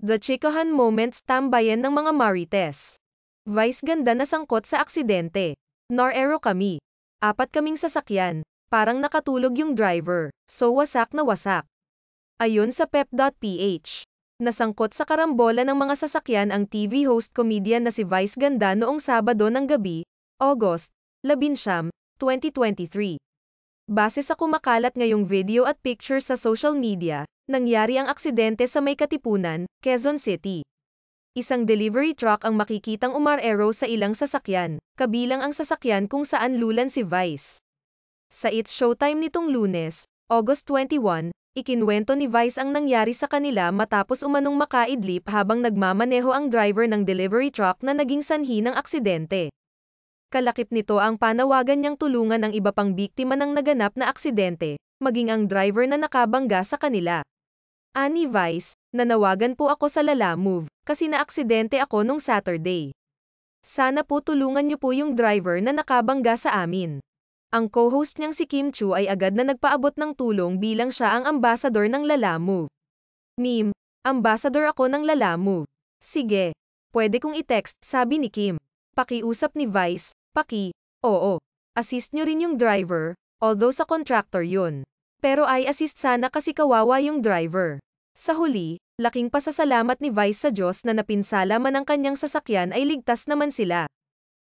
The Chikahan Moments tambayan ng mga Marites. Vice ganda na sangkot sa aksidente. Norero kami. Apat kaming sasakyan. Parang nakatulog yung driver. So wasak na wasak. Ayon sa pep.ph. Nasangkot sa karambola ng mga sasakyan ang TV host comedian na si Vice Ganda noong Sabado ng gabi, August 11, 2023. Base sa kumakalat ngayong video at picture sa social media, nangyari ang aksidente sa may Katipunan, Quezon City. Isang delivery truck ang makikitang umarero sa ilang sasakyan, kabilang ang sasakyan kung saan lulan si Vice. Sa It's Showtime nitong lunes, August 21, ikinwento ni Vice ang nangyari sa kanila matapos umanong makaidlip habang nagmamaneho ang driver ng delivery truck na naging sanhi ng aksidente. Kalakip nito ang panawagan niyang tulungan ang iba pang biktima ng naganap na aksidente, maging ang driver na nakabangga sa kanila. Ani Vice, nanawagan po ako sa Lala Move, kasi naaksidente ako nung Saturday. Sana po tulungan niyo po yung driver na nakabangga sa amin. Ang co-host niyang si Kim Chu ay agad na nagpaabot ng tulong bilang siya ang ambasador ng Lala Move. Meme, ambasador ako ng Lala Move. Sige, pwede kong i-text, sabi ni Kim. Pakiusap ni Vice, paki, oo. Assist nyo rin yung driver, although sa contractor yun. Pero ay assist sana kasi kawawa yung driver. Sa huli, laking pasasalamat ni Vice sa Diyos na napinsala man ang kanyang sasakyan ay ligtas naman sila.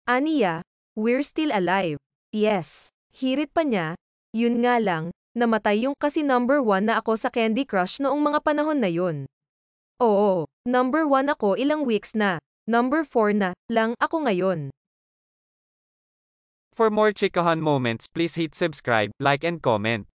Aniya, we're still alive. Yes. Hirit pa niya, yun nga lang, namatay yung kasi number one na ako sa Candy Crush noong mga panahon na yun. Oo, number one ako ilang weeks na, number four na, lang ako ngayon. For more Chikahan moments, please hit subscribe, like and comment.